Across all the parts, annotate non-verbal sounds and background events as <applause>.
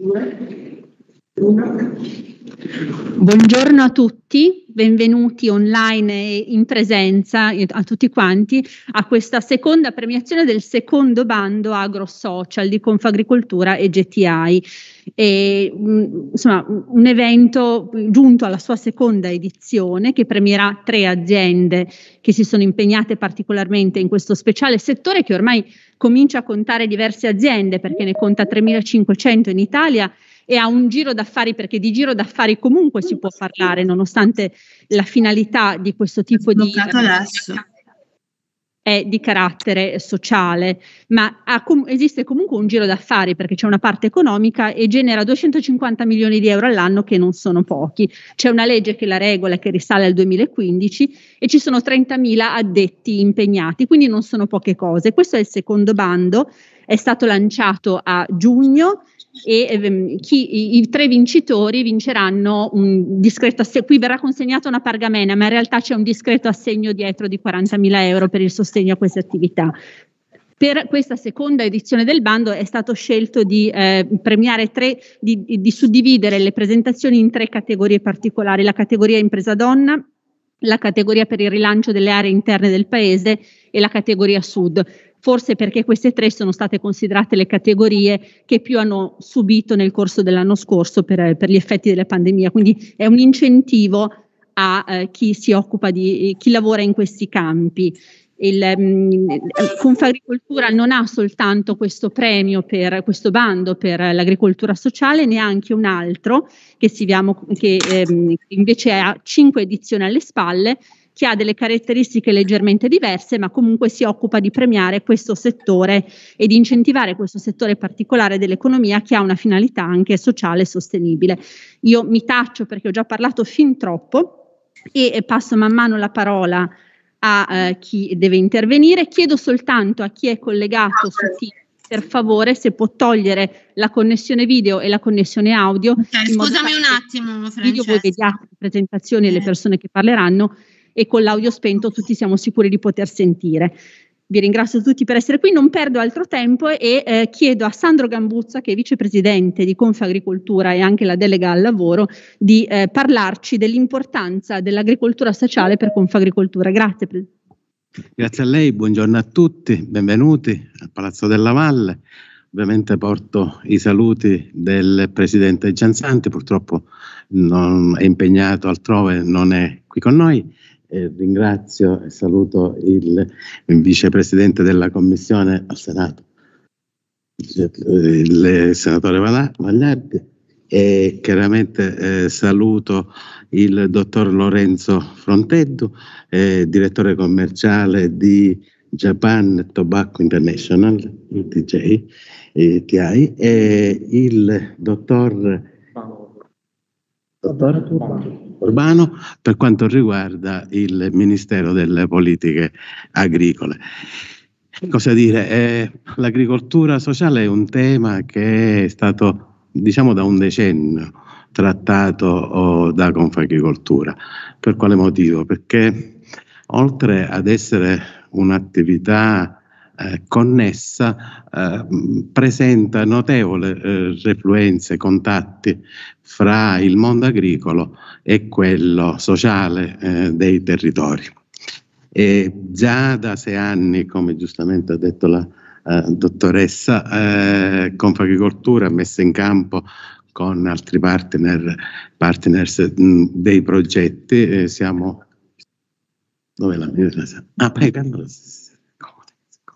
Una, una. Buongiorno a tutti, benvenuti online e in presenza a tutti quanti a questa seconda premiazione del secondo bando agro-social di Confagricoltura e GTI. E, insomma, un evento giunto alla sua seconda edizione che premierà tre aziende che si sono impegnate particolarmente in questo speciale settore che ormai comincia a contare diverse aziende perché ne conta 3.500 in Italia e ha un giro d'affari perché di giro d'affari comunque si può parlare nonostante la finalità di questo tipo di è di carattere sociale, ma com- esiste comunque un giro d'affari perché c'è una parte economica e genera 250 milioni di euro all'anno che non sono pochi. C'è una legge che la regola che risale al 2015 e ci sono 30.000 addetti impegnati, quindi non sono poche cose. Questo è il secondo bando, è stato lanciato a giugno e ehm, chi, i, tre vincitori vinceranno un discreto assegno, qui verrà consegnata una pargamena, ma in realtà c'è un discreto assegno dietro di 40.000 euro per il sostegno a queste attività. Per questa seconda edizione del bando è stato scelto di eh, premiare tre, di, di suddividere le presentazioni in tre categorie particolari, la categoria impresa donna, la categoria per il rilancio delle aree interne del paese e la categoria sud forse perché queste tre sono state considerate le categorie che più hanno subito nel corso dell'anno scorso per, per gli effetti della pandemia. Quindi è un incentivo a eh, chi si occupa di chi lavora in questi campi. Il, um, Confagricoltura non ha soltanto questo premio per questo bando per l'agricoltura sociale, neanche un altro che, viamo, che ehm, invece ha cinque edizioni alle spalle, che ha delle caratteristiche leggermente diverse, ma comunque si occupa di premiare questo settore e di incentivare questo settore particolare dell'economia che ha una finalità anche sociale e sostenibile. Io mi taccio perché ho già parlato fin troppo e passo man mano la parola a eh, chi deve intervenire. Chiedo soltanto a chi è collegato su Teams per favore se può togliere la connessione video e la connessione audio. Okay, scusami un attimo, Francesca. Video voi vediate le presentazioni e le persone che parleranno e con l'audio spento tutti siamo sicuri di poter sentire. Vi ringrazio tutti per essere qui, non perdo altro tempo e eh, chiedo a Sandro Gambuzza, che è vicepresidente di Confagricoltura e anche la delega al lavoro, di eh, parlarci dell'importanza dell'agricoltura sociale per Confagricoltura. Grazie. Grazie a lei, buongiorno a tutti, benvenuti al Palazzo della Valle. Ovviamente porto i saluti del presidente Gianzanti, purtroppo è impegnato altrove, non è qui con noi eh, ringrazio e saluto il, il vicepresidente della Commissione al Senato, il senatore Vagliardi. E chiaramente eh, saluto il dottor Lorenzo Fronteddu, eh, direttore commerciale di Japan Tobacco International, TJ, eh, TI, e il dottor, dottor Urbano per quanto riguarda il Ministero delle Politiche Agricole. Cosa dire? Eh, l'agricoltura sociale è un tema che è stato, diciamo, da un decennio trattato oh, da Confagricoltura. Per quale motivo? Perché oltre ad essere un'attività eh, connessa eh, presenta notevoli eh, refluenze, contatti fra il mondo agricolo e quello sociale eh, dei territori. E già da sei anni, come giustamente ha detto la dottoressa, eh, Confagricoltura ha messo in campo con altri partner, partners mh, dei progetti, eh, siamo... Dove la ministra? Ah, prego,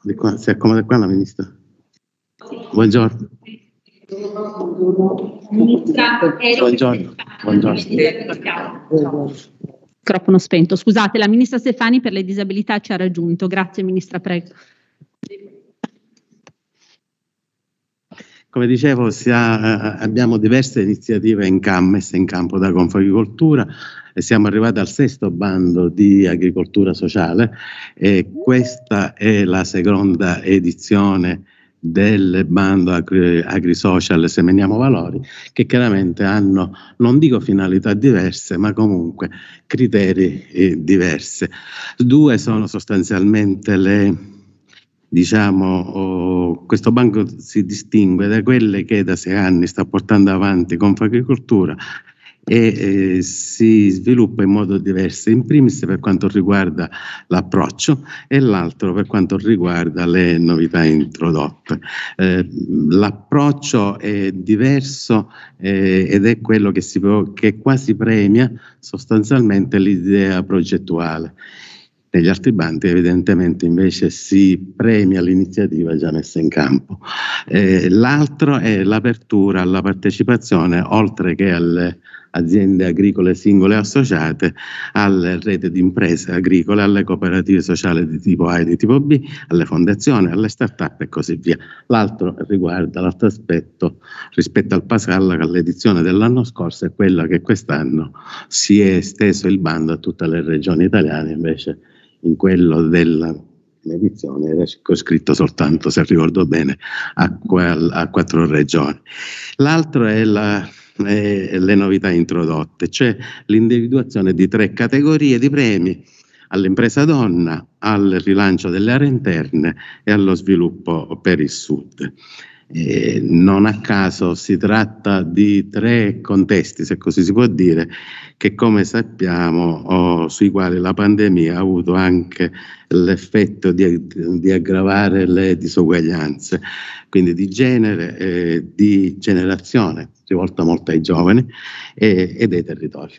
di qua, si accomoda qua la ministra. Buongiorno. Buongiorno. Buongiorno. Microfono spento. Scusate, la ministra Stefani per le disabilità ci ha raggiunto. Grazie ministra, prego. Come dicevo, ha, eh, abbiamo diverse iniziative in campo, messe in campo da Confagricoltura e siamo arrivati al sesto bando di agricoltura sociale e questa è la seconda edizione del bando agri, agrisocial Semeniamo Valori, che chiaramente hanno, non dico finalità diverse, ma comunque criteri eh, diversi. Due sono sostanzialmente le diciamo, oh, questo banco si distingue da quelle che da sei anni sta portando avanti Confagricoltura e eh, si sviluppa in modo diverso, in primis per quanto riguarda l'approccio e l'altro per quanto riguarda le novità introdotte. Eh, l'approccio è diverso eh, ed è quello che, si, che quasi premia sostanzialmente l'idea progettuale. Negli altri bandi evidentemente invece si premia l'iniziativa già messa in campo. Eh, l'altro è l'apertura alla partecipazione, oltre che alle aziende agricole singole associate, alle rete di imprese agricole, alle cooperative sociali di tipo A e di tipo B, alle fondazioni, alle start-up e così via. L'altro riguarda l'altro aspetto rispetto al Pascal che all'edizione dell'anno scorso è quella che quest'anno si è esteso il bando a tutte le regioni italiane, invece in quello della edizione era circoscritto soltanto, se ricordo bene, a, quel, a quattro regioni. L'altro è la eh, le novità introdotte, cioè l'individuazione di tre categorie di premi all'impresa donna, al rilancio delle aree interne e allo sviluppo per il sud. Eh, non a caso si tratta di tre contesti, se così si può dire, che come sappiamo oh, sui quali la pandemia ha avuto anche l'effetto di, di aggravare le disuguaglianze, quindi di genere, eh, di generazione, rivolta molto ai giovani e, e dei territori.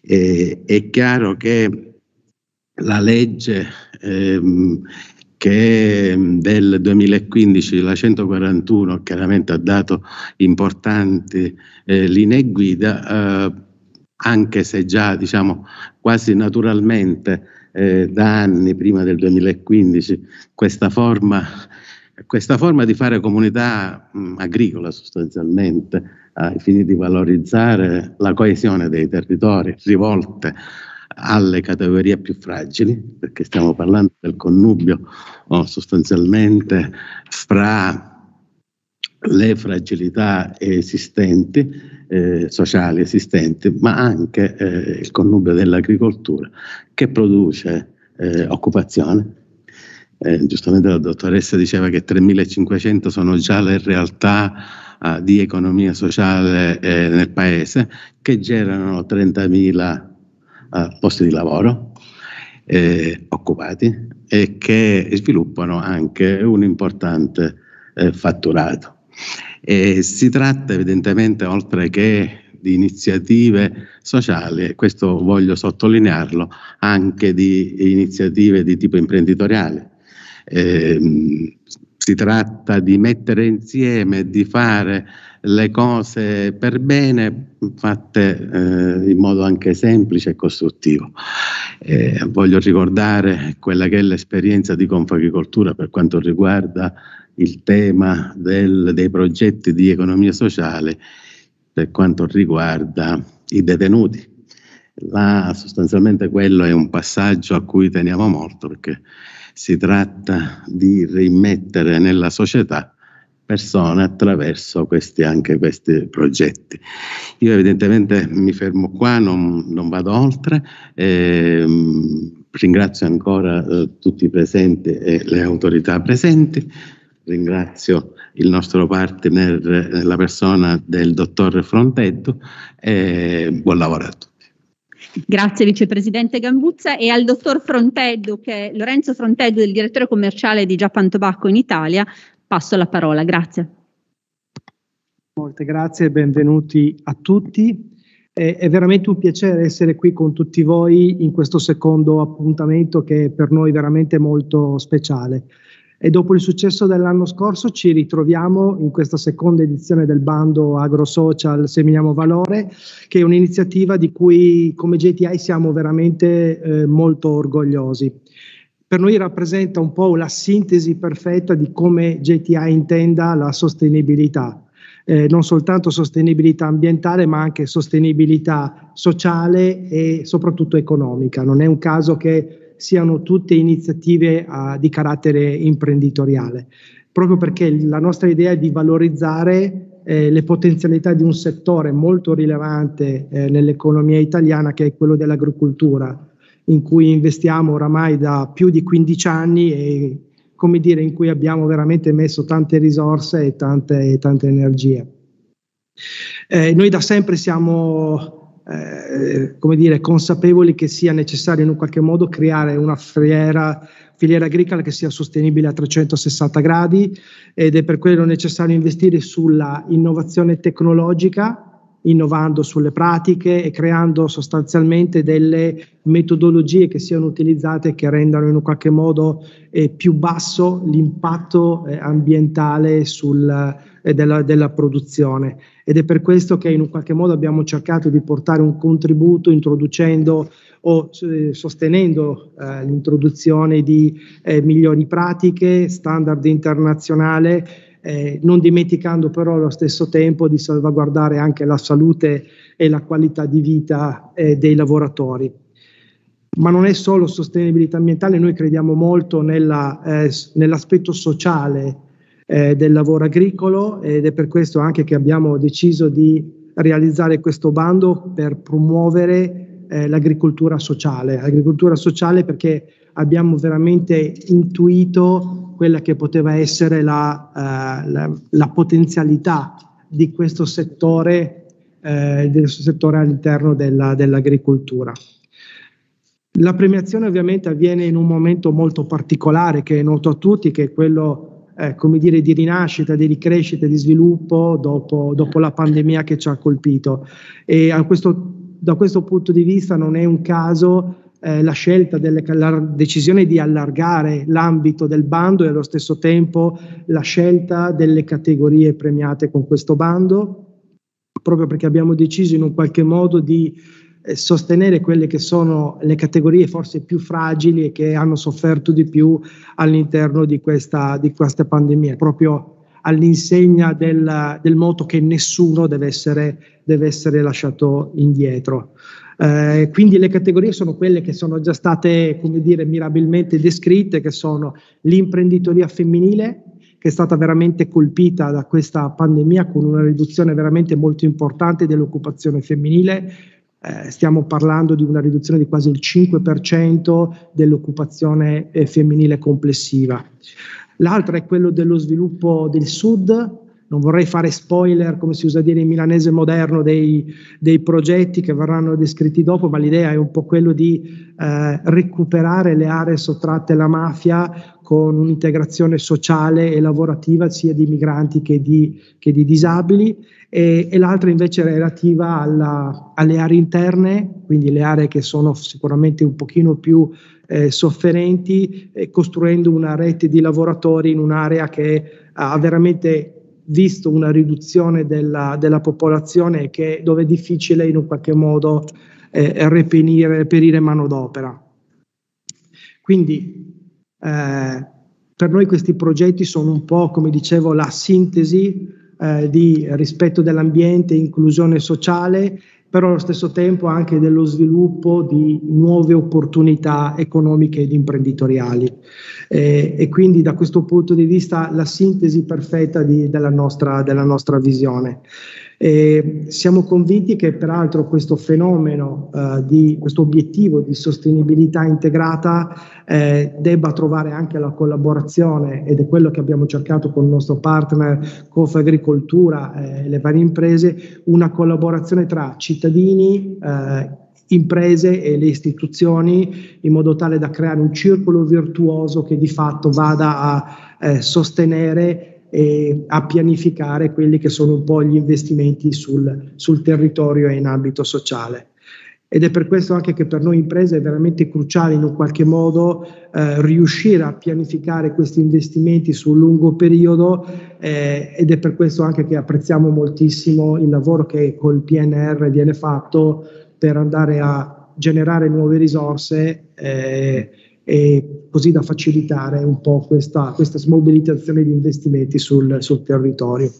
È chiaro che la legge ehm, che del 2015 la 141 chiaramente ha dato importanti eh, linee guida, eh, anche se già diciamo quasi naturalmente eh, da anni prima del 2015 questa forma, questa forma di fare comunità mh, agricola sostanzialmente ai fini di valorizzare la coesione dei territori rivolte alle categorie più fragili, perché stiamo parlando del connubio oh, sostanzialmente fra le fragilità esistenti, eh, sociali esistenti, ma anche eh, il connubio dell'agricoltura che produce eh, occupazione. Eh, giustamente la dottoressa diceva che 3.500 sono già le realtà uh, di economia sociale eh, nel paese che generano 30.000 uh, posti di lavoro eh, occupati e che sviluppano anche un importante eh, fatturato. E si tratta evidentemente, oltre che di iniziative sociali, questo voglio sottolinearlo, anche di iniziative di tipo imprenditoriale. Eh, si tratta di mettere insieme, di fare le cose per bene, fatte eh, in modo anche semplice e costruttivo. Eh, voglio ricordare quella che è l'esperienza di Confagricoltura per quanto riguarda il tema del, dei progetti di economia sociale per quanto riguarda i detenuti. Là, sostanzialmente quello è un passaggio a cui teniamo molto perché si tratta di rimettere nella società persone attraverso questi, anche questi progetti. Io evidentemente mi fermo qua, non, non vado oltre. Eh, ringrazio ancora eh, tutti i presenti e le autorità presenti. Ringrazio il nostro partner, la persona del dottor Fronteddu e buon lavoro a tutti. Grazie vicepresidente Gambuzza e al dottor Fronteddu, che è Lorenzo Fronteddu, il direttore commerciale di Japan Tobacco in Italia, passo la parola. Grazie. Molte grazie e benvenuti a tutti. È, veramente un piacere essere qui con tutti voi in questo secondo appuntamento che è per noi veramente molto speciale e dopo il successo dell'anno scorso ci ritroviamo in questa seconda edizione del bando AgroSocial Seminiamo Valore, che è un'iniziativa di cui come JTI siamo veramente eh, molto orgogliosi. Per noi rappresenta un po' la sintesi perfetta di come JTI intenda la sostenibilità. Eh, non soltanto sostenibilità ambientale, ma anche sostenibilità sociale e soprattutto economica. Non è un caso che siano tutte iniziative uh, di carattere imprenditoriale, proprio perché la nostra idea è di valorizzare eh, le potenzialità di un settore molto rilevante eh, nell'economia italiana che è quello dell'agricoltura, in cui investiamo oramai da più di 15 anni e come dire, in cui abbiamo veramente messo tante risorse e tante, tante energie. Eh, noi da sempre siamo eh, come dire, consapevoli che sia necessario in un qualche modo creare una filiera, filiera agricola che sia sostenibile a 360 gradi ed è per quello necessario investire sulla innovazione tecnologica innovando sulle pratiche e creando sostanzialmente delle metodologie che siano utilizzate che rendano in un qualche modo eh, più basso l'impatto eh, ambientale sul, eh, della, della, produzione. Ed è per questo che in un qualche modo abbiamo cercato di portare un contributo introducendo o eh, sostenendo eh, l'introduzione di eh, migliori pratiche, standard internazionali eh, non dimenticando però allo stesso tempo di salvaguardare anche la salute e la qualità di vita eh, dei lavoratori. Ma non è solo sostenibilità ambientale, noi crediamo molto nella, eh, nell'aspetto sociale eh, del lavoro agricolo ed è per questo anche che abbiamo deciso di realizzare questo bando per promuovere eh, l'agricoltura sociale. Agricoltura sociale perché abbiamo veramente intuito quella che poteva essere la, uh, la, la potenzialità di questo settore, eh, del settore all'interno della, dell'agricoltura. La premiazione ovviamente avviene in un momento molto particolare che è noto a tutti, che è quello eh, come dire, di rinascita, di ricrescita, di sviluppo dopo, dopo la pandemia che ci ha colpito. E questo, da questo punto di vista non è un caso eh, la scelta, delle, la decisione di allargare l'ambito del bando e allo stesso tempo la scelta delle categorie premiate con questo bando, proprio perché abbiamo deciso in un qualche modo di eh, sostenere quelle che sono le categorie forse più fragili e che hanno sofferto di più all'interno di questa, di questa pandemia, proprio all'insegna del, del moto che nessuno deve essere, deve essere lasciato indietro. Eh, quindi le categorie sono quelle che sono già state, come dire, mirabilmente descritte, che sono l'imprenditoria femminile, che è stata veramente colpita da questa pandemia con una riduzione veramente molto importante dell'occupazione femminile. Eh, stiamo parlando di una riduzione di quasi il 5% dell'occupazione eh, femminile complessiva. L'altra è quello dello sviluppo del sud, non vorrei fare spoiler, come si usa dire in milanese moderno, dei, dei progetti che verranno descritti dopo, ma l'idea è un po' quello di eh, recuperare le aree sottratte alla mafia con un'integrazione sociale e lavorativa sia di migranti che di, che di disabili e, e, l'altra invece è relativa alla, alle aree interne, quindi le aree che sono sicuramente un pochino più eh, sofferenti, eh, costruendo una rete di lavoratori in un'area che ha veramente visto una riduzione della, della popolazione che, dove è difficile in un qualche modo eh, reperire, reperire manodopera. Quindi eh, per noi questi progetti sono un po', come dicevo, la sintesi eh, di rispetto dell'ambiente, inclusione sociale però allo stesso tempo anche dello sviluppo di nuove opportunità economiche ed imprenditoriali. Eh, e quindi da questo punto di vista la sintesi perfetta di, della, nostra, della nostra visione. E siamo convinti che peraltro questo fenomeno, eh, di, questo obiettivo di sostenibilità integrata eh, debba trovare anche la collaborazione ed è quello che abbiamo cercato con il nostro partner Confagricoltura e eh, le varie imprese, una collaborazione tra cittadini, eh, imprese e le istituzioni in modo tale da creare un circolo virtuoso che di fatto vada a eh, sostenere e a pianificare quelli che sono un po' gli investimenti sul, sul territorio e in ambito sociale. Ed è per questo anche che per noi imprese è veramente cruciale in un qualche modo eh, riuscire a pianificare questi investimenti sul lungo periodo eh, ed è per questo anche che apprezziamo moltissimo il lavoro che col PNR viene fatto per andare a generare nuove risorse eh, e così da facilitare un po' questa, questa smobilitazione di investimenti sul, sul, territorio.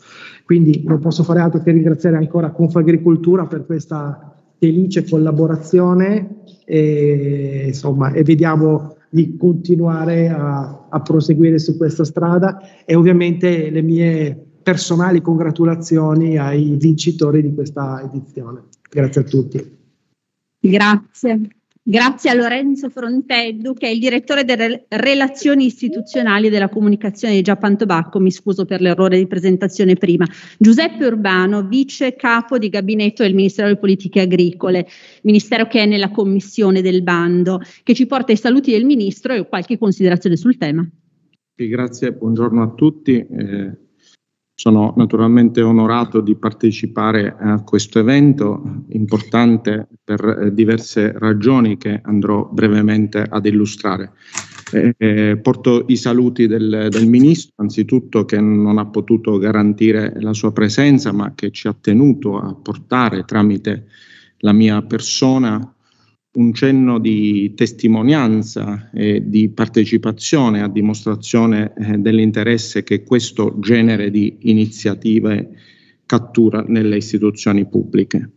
Quindi non posso fare altro che ringraziare ancora Confagricoltura per questa felice collaborazione e, insomma, e vediamo di continuare a, a proseguire su questa strada e ovviamente le mie personali congratulazioni ai vincitori di questa edizione. Grazie a tutti. Grazie. Grazie a Lorenzo Fronteddu, che è il direttore delle relazioni istituzionali della comunicazione di Japan Tobacco. Mi scuso per l'errore di presentazione prima. Giuseppe Urbano, vice capo di gabinetto del Ministero delle Politiche Agricole, ministero che è nella commissione del bando, che ci porta i saluti del ministro e qualche considerazione sul tema. Sì, grazie, buongiorno a tutti. Eh, sono naturalmente onorato di partecipare a questo evento importante per eh, diverse ragioni che andrò brevemente ad illustrare. Eh, eh, porto i saluti del, del, Ministro, anzitutto che non ha potuto garantire la sua presenza, ma che ci ha tenuto a portare tramite la mia persona un cenno di testimonianza e di partecipazione a dimostrazione eh, dell'interesse che questo genere di iniziative cattura nelle istituzioni pubbliche.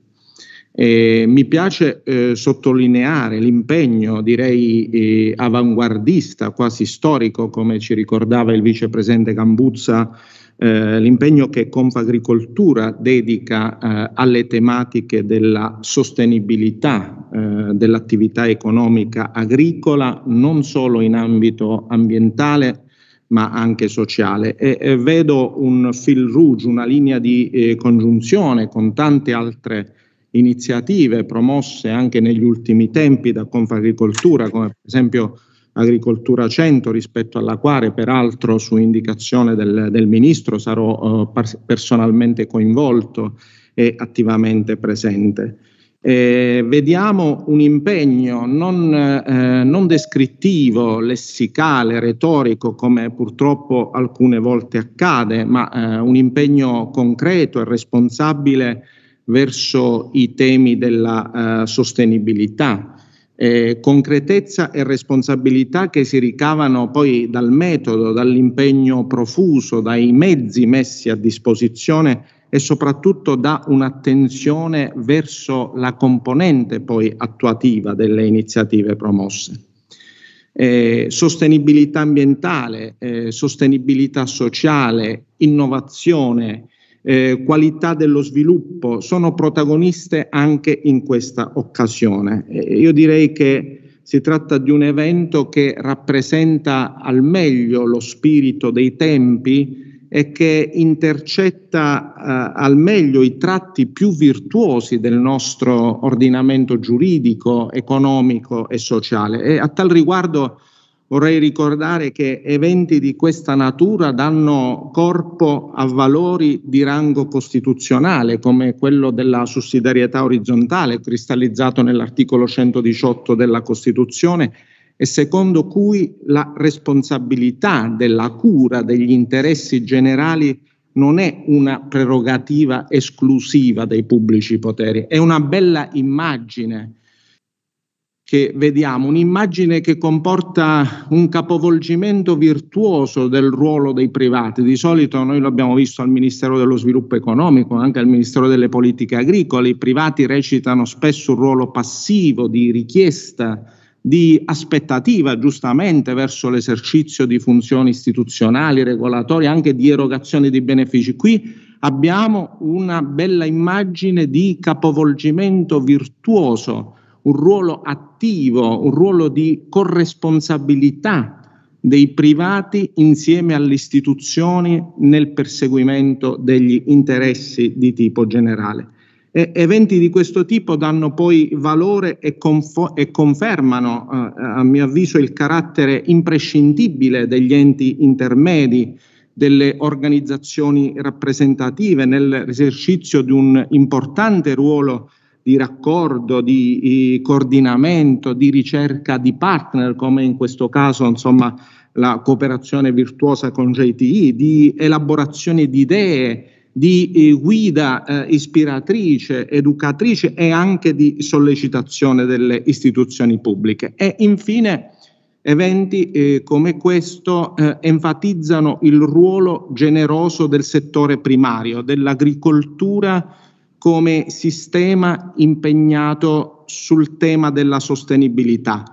E mi piace eh, sottolineare l'impegno, direi eh, avanguardista, quasi storico, come ci ricordava il vicepresidente Gambuzza eh, l'impegno che Confagricoltura dedica eh, alle tematiche della sostenibilità eh, dell'attività economica agricola, non solo in ambito ambientale, ma anche sociale. E, e vedo un fil rouge, una linea di eh, congiunzione con tante altre iniziative promosse anche negli ultimi tempi da Confagricoltura, come per esempio Agricoltura 100, rispetto alla quale peraltro su indicazione del, del Ministro sarò uh, personalmente coinvolto e attivamente presente. Eh, vediamo un impegno non, eh, non, descrittivo, lessicale, retorico, come purtroppo alcune volte accade, ma eh, un impegno concreto e responsabile verso i temi della eh, sostenibilità eh, concretezza e responsabilità che si ricavano poi dal metodo, dall'impegno profuso, dai mezzi messi a disposizione e soprattutto da un'attenzione verso la componente poi attuativa delle iniziative promosse. Eh, sostenibilità ambientale, eh, sostenibilità sociale, innovazione, eh, qualità dello sviluppo sono protagoniste anche in questa occasione. Eh, io direi che si tratta di un evento che rappresenta al meglio lo spirito dei tempi e che intercetta eh, al meglio i tratti più virtuosi del nostro ordinamento giuridico, economico e sociale. E a tal riguardo Vorrei ricordare che eventi di questa natura danno corpo a valori di rango costituzionale, come quello della sussidiarietà orizzontale, cristallizzato nell'articolo 118 della Costituzione, e secondo cui la responsabilità della cura degli interessi generali non è una prerogativa esclusiva dei pubblici poteri, è una bella immagine che vediamo, un'immagine che comporta un capovolgimento virtuoso del ruolo dei privati. Di solito noi lo abbiamo visto al Ministero dello Sviluppo Economico, anche al Ministero delle Politiche Agricole, i privati recitano spesso un ruolo passivo di richiesta, di aspettativa giustamente verso l'esercizio di funzioni istituzionali, regolatorie, anche di erogazione di benefici. Qui abbiamo una bella immagine di capovolgimento virtuoso un ruolo attivo, un ruolo di corresponsabilità dei privati insieme alle istituzioni nel perseguimento degli interessi di tipo generale. E eventi di questo tipo danno poi valore e, e confermano, eh, a mio avviso, il carattere imprescindibile degli enti intermedi, delle organizzazioni rappresentative nell'esercizio di un importante ruolo di raccordo, di, di coordinamento, di ricerca di partner, come in questo caso insomma, la cooperazione virtuosa con JTI, di elaborazione di idee, di eh, guida eh, ispiratrice, educatrice e anche di sollecitazione delle istituzioni pubbliche. E infine eventi eh, come questo eh, enfatizzano il ruolo generoso del settore primario, dell'agricoltura come sistema impegnato sul tema della sostenibilità.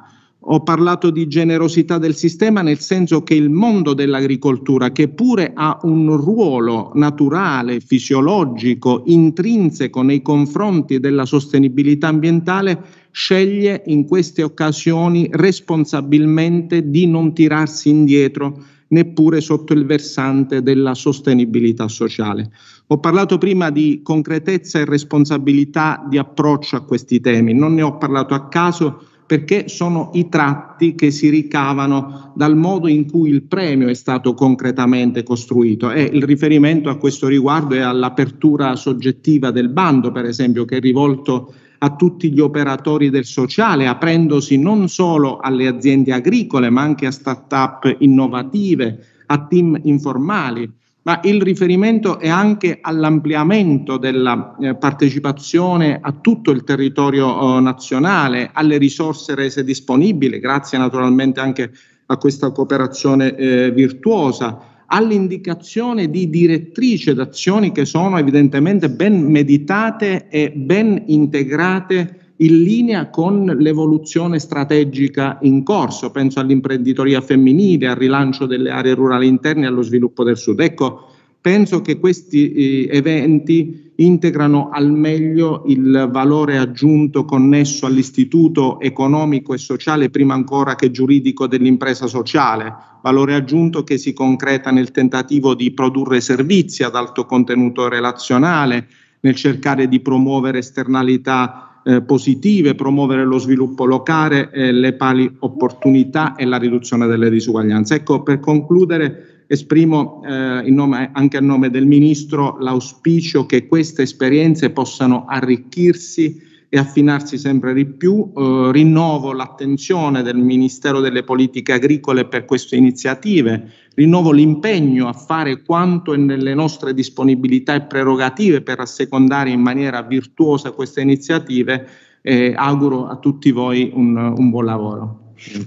ho parlato di generosità del sistema nel senso che il mondo dell'agricoltura, che pure ha un ruolo naturale, fisiologico, intrinseco nei confronti della sostenibilità ambientale, sceglie in queste occasioni responsabilmente di non tirarsi indietro neppure sotto il versante della sostenibilità sociale. Ho parlato prima di concretezza e responsabilità di approccio a questi temi, non ne ho parlato a caso perché sono i tratti che si ricavano dal modo in cui il premio è stato concretamente costruito. E il riferimento a questo riguardo è all'apertura soggettiva del bando, per esempio, che è rivolto a tutti gli operatori del sociale, aprendosi non solo alle aziende agricole, ma anche a start-up innovative, a team informali ma il riferimento è anche all'ampliamento della eh, partecipazione a tutto il territorio eh, nazionale, alle risorse rese disponibili, grazie naturalmente anche a questa cooperazione eh, virtuosa, all'indicazione di direttrice d'azioni che sono evidentemente ben meditate e ben integrate in linea con l'evoluzione strategica in corso, penso all'imprenditoria femminile, al rilancio delle aree rurali interne e allo sviluppo del sud. Ecco, penso che questi eh, eventi integrano al meglio il valore aggiunto connesso all'istituto economico e sociale, prima ancora che giuridico dell'impresa sociale, valore aggiunto che si concreta nel tentativo di produrre servizi ad alto contenuto relazionale, nel cercare di promuovere esternalità eh, positive, promuovere lo sviluppo locale, eh, le pari opportunità e la riduzione delle disuguaglianze. Ecco, per concludere esprimo eh, nome, anche a nome del Ministro l'auspicio che queste esperienze possano arricchirsi e affinarsi sempre di più. Eh, rinnovo l'attenzione del Ministero delle Politiche Agricole per queste iniziative, rinnovo l'impegno a fare quanto è nelle nostre disponibilità e prerogative per assecondare in maniera virtuosa queste iniziative e auguro a tutti voi un, un buon lavoro.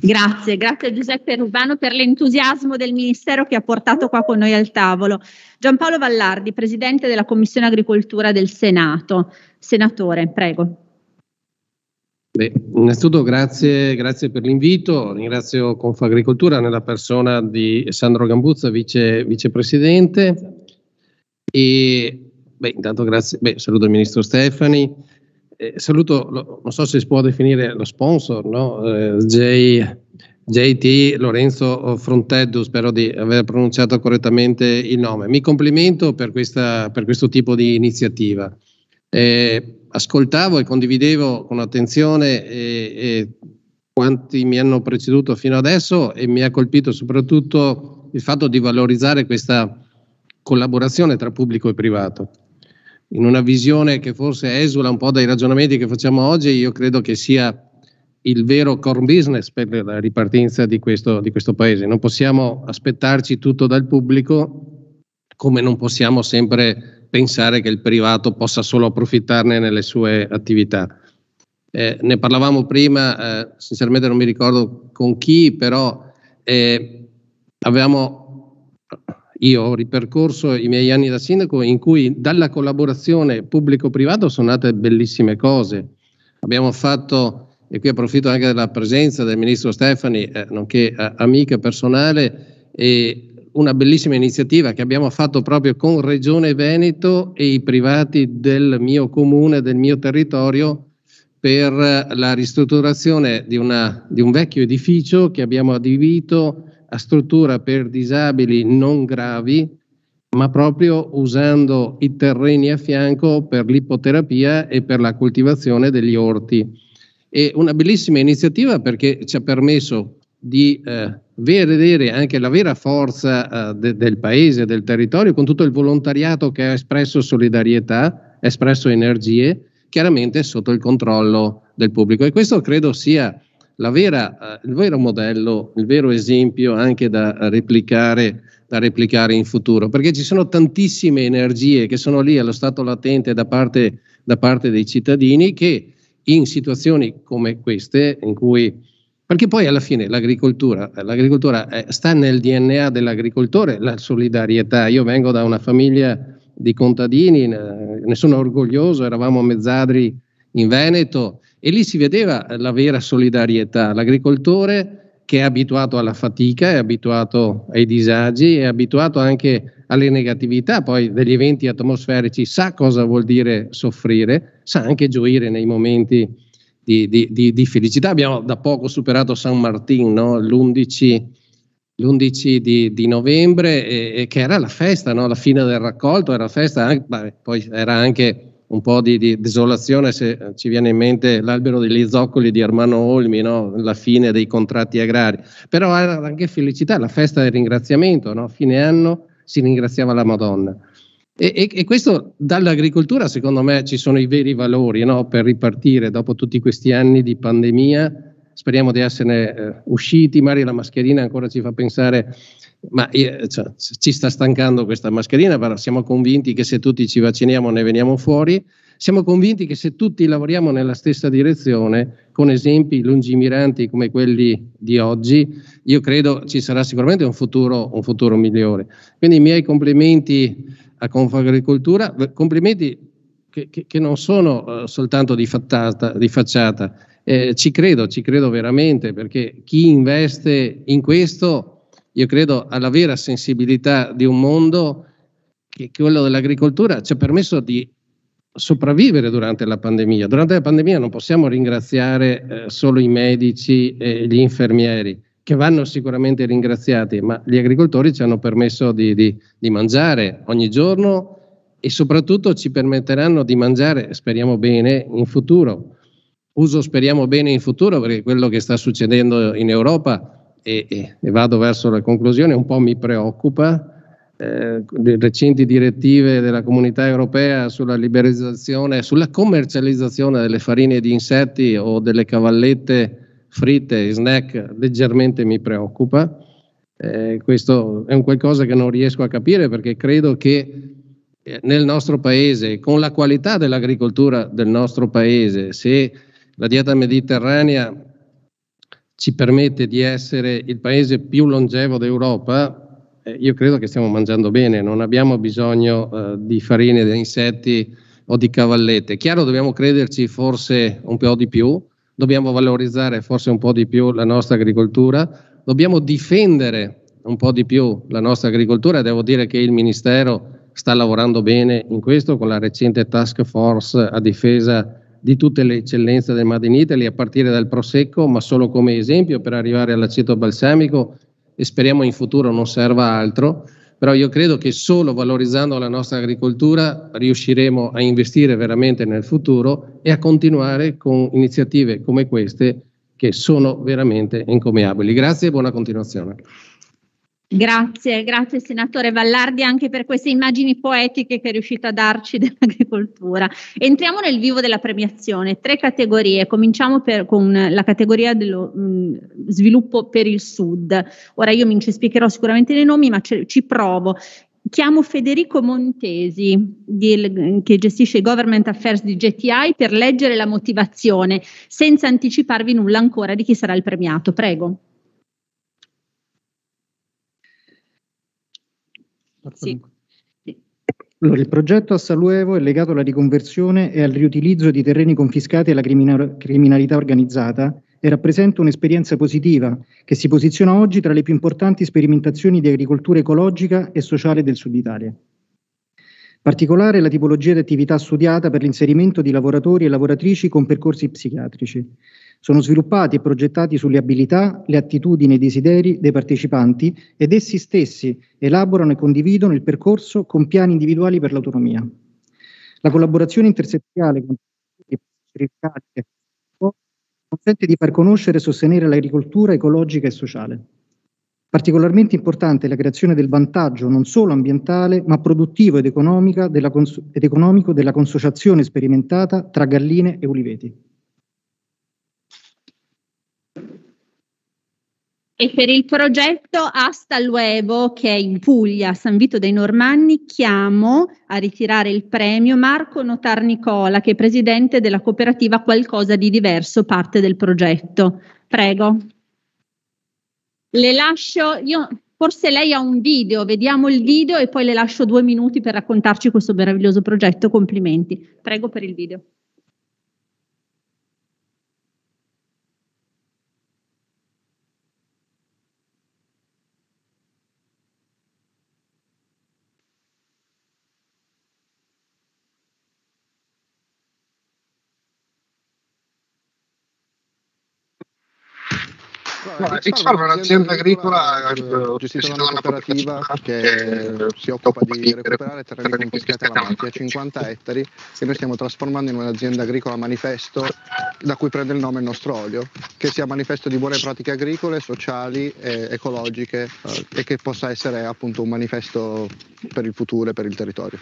Grazie, grazie Giuseppe Rubano per l'entusiasmo del Ministero che ha portato qua con noi al tavolo. Giampaolo Vallardi, Presidente della Commissione Agricoltura del Senato. Senatore, prego. Beh, innanzitutto grazie, grazie, per l'invito, ringrazio Confagricoltura nella persona di Sandro Gambuzza, vice, vicepresidente e beh, intanto grazie, beh, saluto il ministro Stefani, eh, saluto, lo, non so se si può definire lo sponsor, no? eh, J, JT Lorenzo Fronteddu, spero di aver pronunciato correttamente il nome. Mi complimento per, questa, per questo tipo di iniziativa. Eh, ascoltavo e condividevo con attenzione e, e quanti mi hanno preceduto fino adesso e mi ha colpito soprattutto il fatto di valorizzare questa collaborazione tra pubblico e privato. In una visione che forse esula un po' dai ragionamenti che facciamo oggi, io credo che sia il vero core business per la ripartenza di questo, di questo paese. Non possiamo aspettarci tutto dal pubblico come non possiamo sempre pensare che il privato possa solo approfittarne nelle sue attività. Eh, ne parlavamo prima, eh, sinceramente non mi ricordo con chi, però eh, avevamo, io ho ripercorso i miei anni da sindaco in cui dalla collaborazione pubblico-privato sono nate bellissime cose. Abbiamo fatto, e qui approfitto anche della presenza del ministro Stefani, eh, nonché eh, amica personale, e una bellissima iniziativa che abbiamo fatto proprio con Regione Veneto e i privati del mio comune, del mio territorio, per la ristrutturazione di, una, di un vecchio edificio che abbiamo adibito a struttura per disabili non gravi, ma proprio usando i terreni a fianco per l'ipoterapia e per la coltivazione degli orti. È una bellissima iniziativa perché ci ha permesso di eh, vedere anche la vera forza uh, de- del paese, del territorio, con tutto il volontariato che ha espresso solidarietà, espresso energie, chiaramente sotto il controllo del pubblico. E questo credo sia vera, uh, il vero modello, il vero esempio anche da replicare, da replicare in futuro, perché ci sono tantissime energie che sono lì allo stato latente da parte, da parte dei cittadini che in situazioni come queste, in cui perché poi alla fine l'agricoltura, l'agricoltura è, sta nel DNA dell'agricoltore, la solidarietà. Io vengo da una famiglia di contadini, ne sono orgoglioso, eravamo mezzadri in Veneto e lì si vedeva la vera solidarietà. L'agricoltore che è abituato alla fatica, è abituato ai disagi, è abituato anche alle negatività poi degli eventi atmosferici, sa cosa vuol dire soffrire, sa anche gioire nei momenti di, di, di, di felicità. Abbiamo da poco superato San Martin, no? l'11, l'11 di, novembre, e, e, che era la festa, no? la fine del raccolto, era festa, anche, beh, poi era anche un po' di, di, desolazione se ci viene in mente l'albero degli zoccoli di Armano Olmi, no? la fine dei contratti agrari, però era anche felicità, la festa del ringraziamento, no? fine anno si ringraziava la Madonna. E, e, e, questo dall'agricoltura secondo me ci sono i veri valori no? per ripartire dopo tutti questi anni di pandemia, speriamo di esserne eh, usciti, magari la mascherina ancora ci fa pensare ma io, cioè, ci sta stancando questa mascherina, però siamo convinti che se tutti ci vacciniamo ne veniamo fuori, siamo convinti che se tutti lavoriamo nella stessa direzione, con esempi lungimiranti come quelli di oggi, io credo ci sarà sicuramente un futuro, un futuro migliore. Quindi i miei complimenti a Confagricoltura, complimenti che, che, che non sono uh, soltanto di, fattata, di facciata, eh, ci credo, ci credo veramente, perché chi investe in questo io credo alla vera sensibilità di un mondo che quello dell'agricoltura ci ha permesso di sopravvivere durante la pandemia. Durante la pandemia non possiamo ringraziare eh, solo i medici e gli infermieri, che vanno sicuramente ringraziati, ma gli agricoltori ci hanno permesso di, di, di mangiare ogni giorno e soprattutto ci permetteranno di mangiare, speriamo bene, in futuro. Uso speriamo bene in futuro perché quello che sta succedendo in Europa e, e, e vado verso la conclusione, un po' mi preoccupa. Eh, recenti direttive della comunità europea sulla liberalizzazione, sulla commercializzazione delle farine di insetti o delle cavallette fritte, snack, leggermente mi preoccupa. Eh, questo è un qualcosa che non riesco a capire perché credo che eh, nel nostro paese, con la qualità dell'agricoltura del nostro paese, se la dieta mediterranea ci permette di essere il paese più longevo d'Europa, io credo che stiamo mangiando bene, non abbiamo bisogno eh, di farine da insetti o di cavallette. Chiaro, dobbiamo crederci forse un po' di più, dobbiamo valorizzare forse un po' di più la nostra agricoltura, dobbiamo difendere un po' di più la nostra agricoltura. Devo dire che il Ministero sta lavorando bene in questo con la recente task force a difesa di tutte le eccellenze del Made in Italy, a partire dal Prosecco, ma solo come esempio per arrivare all'aceto balsamico e speriamo in futuro non serva altro. Però io credo che solo valorizzando la nostra agricoltura riusciremo a investire veramente nel futuro e a continuare con iniziative come queste che sono veramente encomiabili. Grazie e buona continuazione. Grazie, grazie senatore Vallardi anche per queste immagini poetiche che è riuscito a darci <laughs> dell'agricoltura. Entriamo nel vivo della premiazione, tre categorie, cominciamo per, con la categoria dello mh, sviluppo per il sud. Ora io mi incespicherò sicuramente nei nomi ma ci, ci provo. Chiamo Federico Montesi, di, che gestisce i Government Affairs di GTI, per leggere la motivazione, senza anticiparvi nulla ancora di chi sarà il premiato. Prego. Sì. Allora, il progetto a Saluevo è legato alla riconversione e al riutilizzo di terreni confiscati alla criminalità organizzata e rappresenta un'esperienza positiva che si posiziona oggi tra le più importanti sperimentazioni di agricoltura ecologica e sociale del Sud Italia. Particolare è la tipologia di attività studiata per l'inserimento di lavoratori e lavoratrici con percorsi psichiatrici, sono sviluppati e progettati sulle abilità, le attitudini e i desideri dei partecipanti ed essi stessi elaborano e condividono il percorso con piani individuali per l'autonomia. La collaborazione intersettoriale con consente di far conoscere e sostenere l'agricoltura ecologica e sociale. Particolarmente importante è la creazione del vantaggio non solo ambientale, ma produttivo ed, ed economico della consociazione sperimentata tra galline e uliveti. E per il progetto Asta Luevo, che è in Puglia, San Vito dei Normanni, chiamo a ritirare il premio Marco Notar Nicola, che è presidente della cooperativa Qualcosa di Diverso, parte del progetto. Prego. Le lascio, io, forse lei ha un video, vediamo il video e poi le lascio due minuti per raccontarci questo meraviglioso progetto. Complimenti. Prego per il video. No, X-Farm è un'azienda agricola eh, gestita da una cooperativa che si occupa di recuperare terreni confiscati alla mafia, 50 ettari, che noi stiamo trasformando in un'azienda agricola manifesto da cui prende il nome il nostro olio, che sia manifesto di buone pratiche agricole, sociali, e ecologiche eh, e che possa essere appunto un manifesto per il futuro e per il territorio.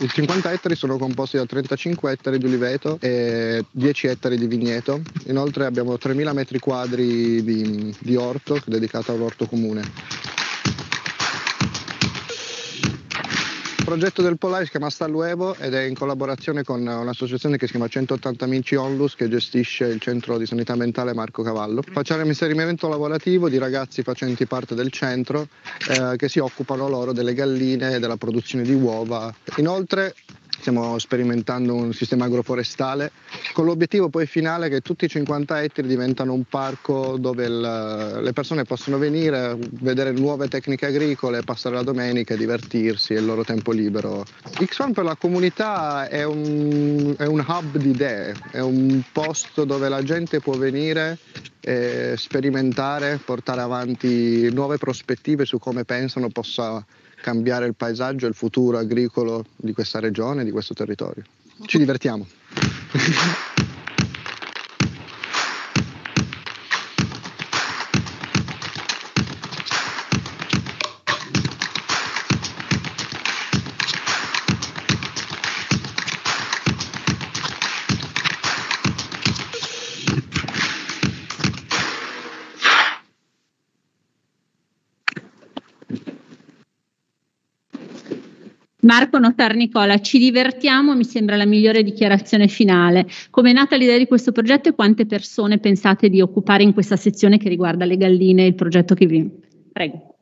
I 50 ettari sono composti da 35 ettari di uliveto e 10 ettari di vigneto. Inoltre abbiamo 3.000 metri quadri di, di orto dedicato all'orto comune. Progetto del Polare si chiama Stalluevo ed è in collaborazione con un'associazione che si chiama 180 Amici Onlus che gestisce il centro di sanità mentale Marco Cavallo. Facciamo inserimento lavorativo di ragazzi facenti parte del centro eh, che si occupano loro delle galline e della produzione di uova. Inoltre stiamo sperimentando un sistema agroforestale con l'obiettivo poi finale che tutti i 50 ettari diventano un parco dove il, le persone possono venire, vedere nuove tecniche agricole, passare la domenica, divertirsi e il loro tempo libero. X1 per la comunità è un, è un hub di idee, è un posto dove la gente può venire e sperimentare, portare avanti nuove prospettive su come pensano possa cambiare il paesaggio e il futuro agricolo di questa regione, di questo territorio. Ci divertiamo. Marco Notar Nicola, ci divertiamo, mi sembra la migliore dichiarazione finale. Come è nata l'idea di questo progetto e quante persone pensate di occupare in questa sezione che riguarda le galline e il progetto che vi... Prego.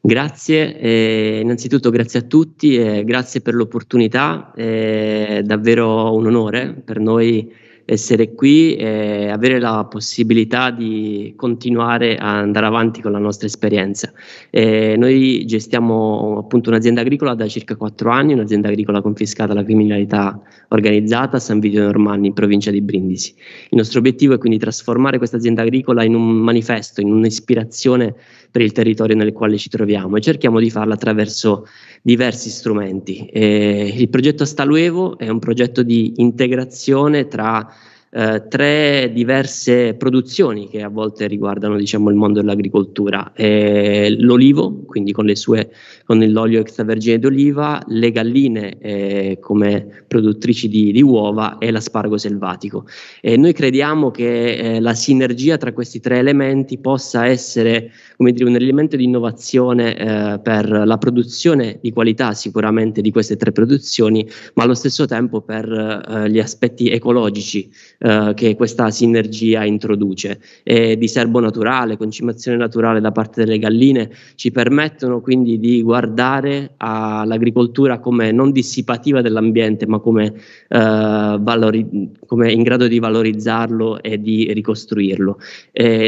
Grazie, eh, innanzitutto grazie a tutti e grazie per l'opportunità, è davvero un onore per noi essere qui e avere la possibilità di continuare a andare avanti con la nostra esperienza. E noi gestiamo appunto un'azienda agricola da circa quattro anni, un'azienda agricola confiscata alla criminalità organizzata a San Vito Normanni in provincia di Brindisi. Il nostro obiettivo è quindi trasformare questa azienda agricola in un manifesto, in un'ispirazione per il territorio nel quale ci troviamo e cerchiamo di farlo attraverso diversi strumenti. Eh, il progetto Staluevo è un progetto di integrazione tra eh, tre diverse produzioni che a volte riguardano diciamo, il mondo dell'agricoltura. Eh, l'olivo, quindi con, sue, con l'olio extravergine d'oliva, le galline eh, come produttrici di, di, uova e l'aspargo selvatico. noi crediamo che eh, la sinergia tra questi tre elementi possa essere dire, un elemento di innovazione eh, per la produzione di qualità sicuramente di queste tre produzioni, ma allo stesso tempo per eh, gli aspetti ecologici eh, che questa sinergia introduce. E di serbo naturale, concimazione naturale da parte delle galline ci permettono quindi di guardare all'agricoltura come non dissipativa dell'ambiente, ma come, eh, valori- come, in grado di valorizzarlo e di ricostruirlo.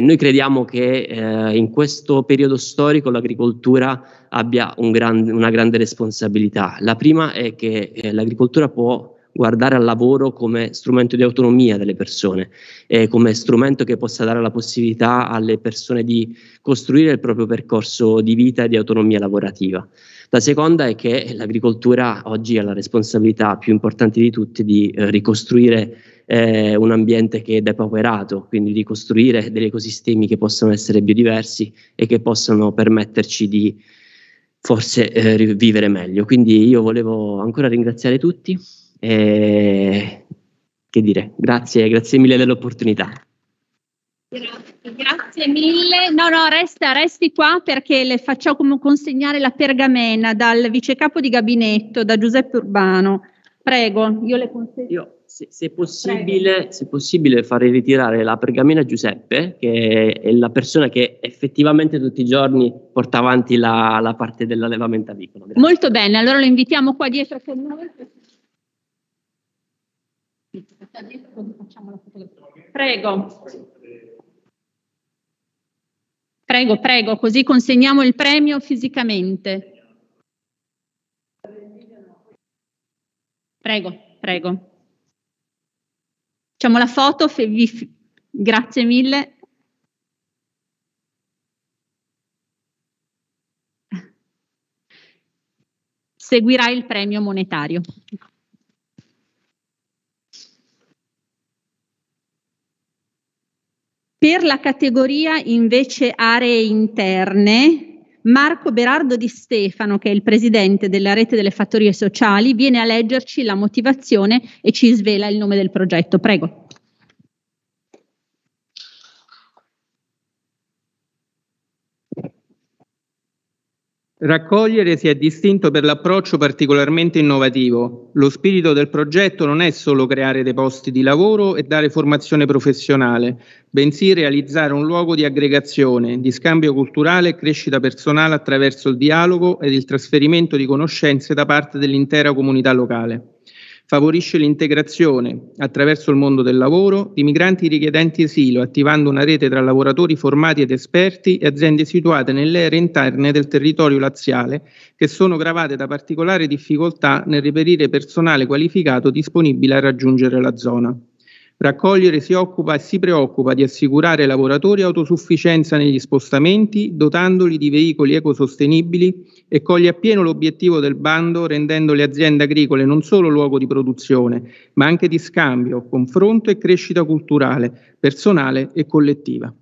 noi crediamo che eh, in questo periodo storico l'agricoltura abbia un gran, una grande responsabilità. La prima è che eh, l'agricoltura può guardare al lavoro come strumento di autonomia delle persone, eh, come strumento che possa dare la possibilità alle persone di costruire il proprio percorso di vita e di autonomia lavorativa. La seconda è che l'agricoltura oggi ha la responsabilità più importante di tutte di eh, ricostruire eh, un ambiente che è depauperato, quindi di costruire degli ecosistemi che possano essere biodiversi e che possano permetterci di forse eh, vivere meglio. Quindi io volevo ancora ringraziare tutti e che dire, grazie, grazie mille dell'opportunità. Grazie, mille. No, no, resta, resti qua perché le facciamo consegnare la pergamena dal vice capo di gabinetto, da Giuseppe Urbano. Prego, io le consegno se, se, possibile, se, possibile, fare ritirare la pergamena a Giuseppe, che è la persona che effettivamente tutti i giorni porta avanti la, la parte dell'allevamento avicolo. Grazie. Molto bene, allora lo invitiamo qua dietro con noi. Prego. Prego, prego, così consegniamo il premio fisicamente. Prego, prego. Facciamo la foto, grazie mille. Seguirà il premio monetario. Per la categoria invece aree interne, Marco Berardo Di Stefano, che è il presidente della rete delle fattorie sociali, viene a leggerci la motivazione e ci svela il nome del progetto. Prego. Raccogliere si è distinto per l'approccio particolarmente innovativo. Lo spirito del progetto non è solo creare dei posti di lavoro e dare formazione professionale, bensì realizzare un luogo di aggregazione, di scambio culturale e crescita personale attraverso il dialogo ed il trasferimento di conoscenze da parte dell'intera comunità locale favorisce l'integrazione, attraverso il mondo del lavoro, di migranti richiedenti asilo, attivando una rete tra lavoratori formati ed esperti e aziende situate nelle aree interne del territorio laziale, che sono gravate da particolari difficoltà nel reperire personale qualificato disponibile a raggiungere la zona. Raccogliere si occupa e si preoccupa di assicurare ai lavoratori autosufficienza negli spostamenti, dotandoli di veicoli ecosostenibili e coglie appieno l'obiettivo del bando rendendo le aziende agricole non solo luogo di produzione, ma anche di scambio, confronto e crescita culturale, personale e collettiva.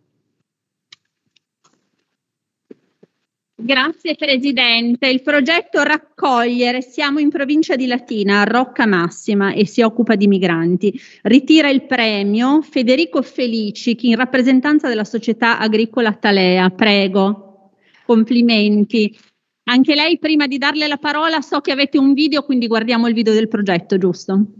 Grazie Presidente. Il progetto Raccogliere, siamo in provincia di Latina, a Rocca Massima e si occupa di migranti. Ritira il premio Federico Felici, in rappresentanza della società agricola Talea. Prego. Complimenti. Anche lei, prima di darle la parola, so che avete un video, quindi guardiamo il video del progetto, giusto?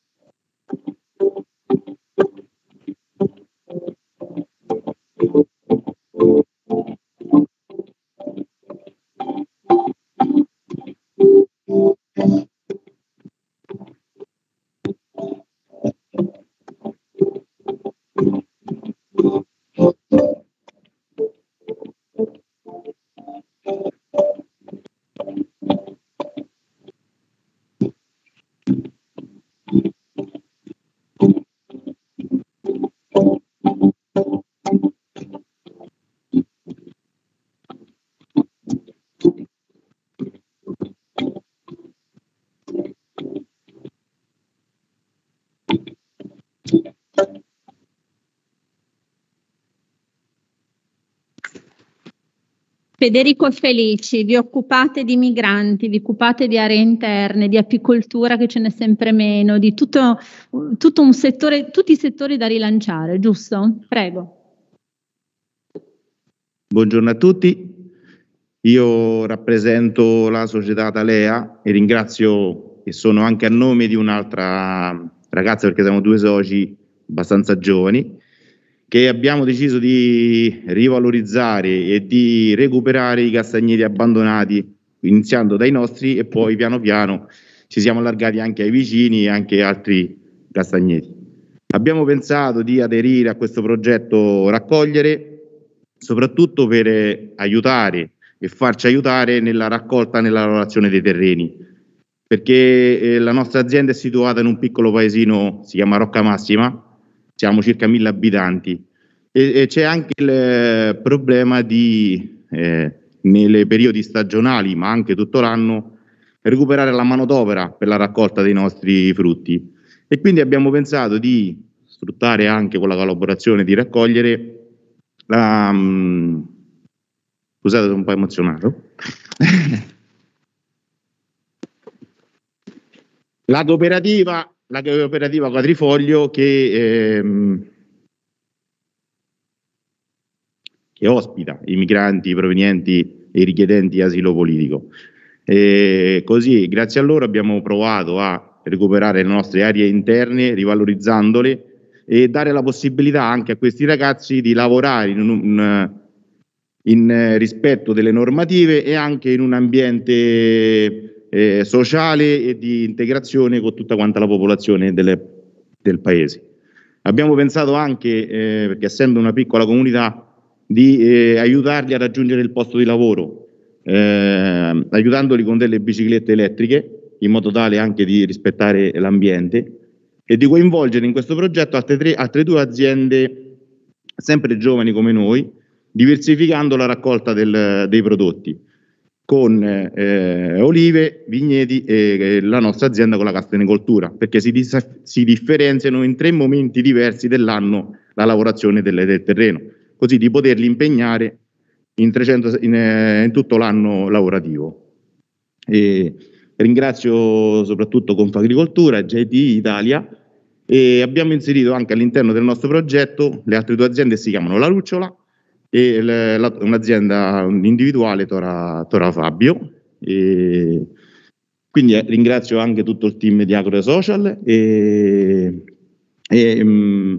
Federico Felici, vi occupate di migranti, vi occupate di aree interne, di apicoltura che ce n'è sempre meno, di tutto, tutto un settore, tutti i settori da rilanciare, giusto? Prego. Buongiorno a tutti, io rappresento la società Talea e ringrazio e sono anche a nome di un'altra ragazza perché siamo due soci abbastanza giovani che abbiamo deciso di rivalorizzare e di recuperare i castagneti abbandonati, iniziando dai nostri e poi piano piano ci siamo allargati anche ai vicini e anche altri castagneti. Abbiamo pensato di aderire a questo progetto Raccogliere soprattutto per aiutare e farci aiutare nella raccolta e nella lavorazione dei terreni, perché eh, la nostra azienda è situata in un piccolo paesino, si chiama Rocca Massima, siamo circa mille abitanti e, e c'è anche il eh, problema di, eh, nei periodi stagionali, ma anche tutto l'anno, recuperare la manodopera per la raccolta dei nostri frutti. E quindi abbiamo pensato di sfruttare anche con la collaborazione di raccogliere la... Um, scusate, sono un po' emozionato. <laughs> la cooperativa la cooperativa Quadrifoglio che ehm, che ospita i migranti provenienti e richiedenti asilo politico. E così, grazie a loro, abbiamo provato a recuperare le nostre aree interne, rivalorizzandole e dare la possibilità anche a questi ragazzi di lavorare in, un, in rispetto delle normative e anche in un ambiente eh, sociale e di integrazione con tutta quanta la popolazione delle, del paese. Abbiamo pensato anche, eh, perché essendo una piccola comunità, di eh, aiutarli a raggiungere il posto di lavoro, eh, aiutandoli con delle biciclette elettriche, in modo tale anche di rispettare l'ambiente, e di coinvolgere in questo progetto altre, tre, altre due aziende, sempre giovani come noi, diversificando la raccolta del, dei prodotti con eh, olive, vigneti e eh, la nostra azienda con la castanicoltura, perché si, si, differenziano in tre momenti diversi dell'anno la lavorazione del, del terreno, così di poterli impegnare in, 300, in, eh, in tutto l'anno lavorativo. E ringrazio soprattutto Confagricoltura, JT Italia e abbiamo inserito anche all'interno del nostro progetto le altre due aziende si chiamano La Lucciola e le, la, un'azienda individuale Tora, Tora Fabio. E quindi eh, ringrazio anche tutto il team di Agro Social e, e mh, mm,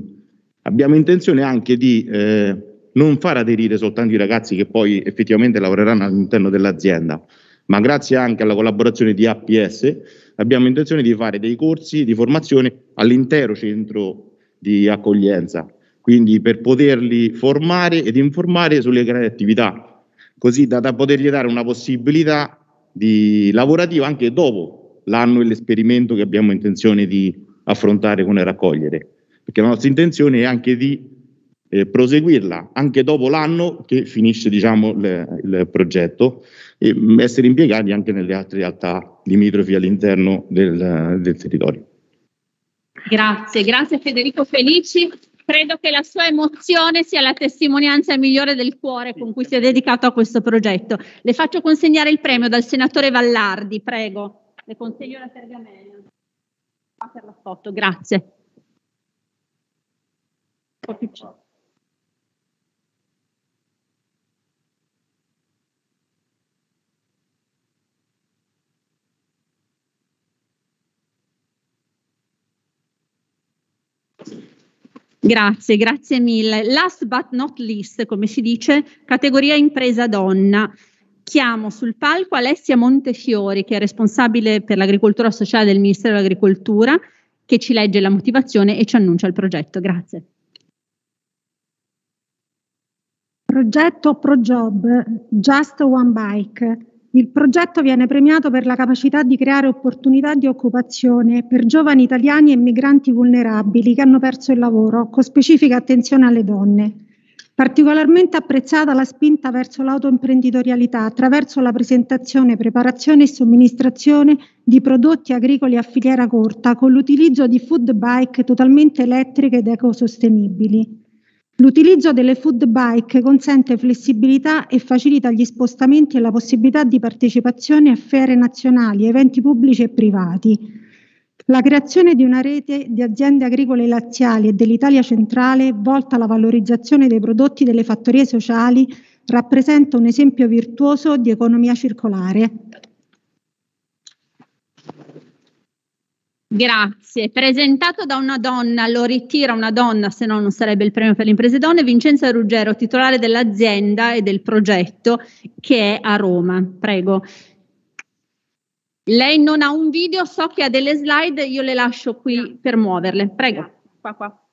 abbiamo intenzione anche di eh, non far aderire soltanto i ragazzi che poi effettivamente lavoreranno all'interno dell'azienda, ma grazie anche alla collaborazione di APS abbiamo intenzione di fare dei corsi di formazione all'intero centro di accoglienza quindi per poterli formare ed informare sulle grandi attività, così da, da potergli dare una possibilità di lavorativa anche dopo l'anno e l'esperimento che abbiamo intenzione di affrontare con e raccogliere, perché la nostra intenzione è anche di eh, proseguirla anche dopo l'anno che finisce diciamo, le, il progetto e mh, essere impiegati anche nelle altre realtà limitrofi all'interno del, del territorio. Grazie, grazie Federico Felici credo che la sua emozione sia la testimonianza migliore del cuore con cui si è dedicato a questo progetto. Le faccio consegnare il premio dal senatore Vallardi, prego. Le consegno la pergamena. Per la foto, grazie. Grazie, grazie mille. Last but not least, come si dice, categoria impresa donna. Chiamo sul palco Alessia Montefiori, che è responsabile per l'agricoltura sociale del Ministero dell'Agricoltura, che ci legge la motivazione e ci annuncia il progetto. Grazie. Progetto ProJob, Just One Bike il progetto viene premiato per la capacità di creare opportunità di occupazione per giovani italiani e migranti vulnerabili che hanno perso il lavoro, con specifica attenzione alle donne. Particolarmente apprezzata la spinta verso l'autoimprenditorialità attraverso la presentazione, preparazione e somministrazione di prodotti agricoli a filiera corta con l'utilizzo di food bike totalmente elettriche ed ecosostenibili. L'utilizzo delle food bike consente flessibilità e facilita gli spostamenti e la possibilità di partecipazione a fiere nazionali, eventi pubblici e privati. La creazione di una rete di aziende agricole laziali e dell'Italia centrale volta alla valorizzazione dei prodotti delle fattorie sociali rappresenta un esempio virtuoso di economia circolare. Grazie. Presentato da una donna, lo ritira una donna, se no non sarebbe il premio per le imprese donne, Vincenza Ruggero, titolare dell'azienda e del progetto che è a Roma. Prego. Lei non ha un video, so che ha delle slide, io le lascio qui per muoverle. Prego. Qua, qua.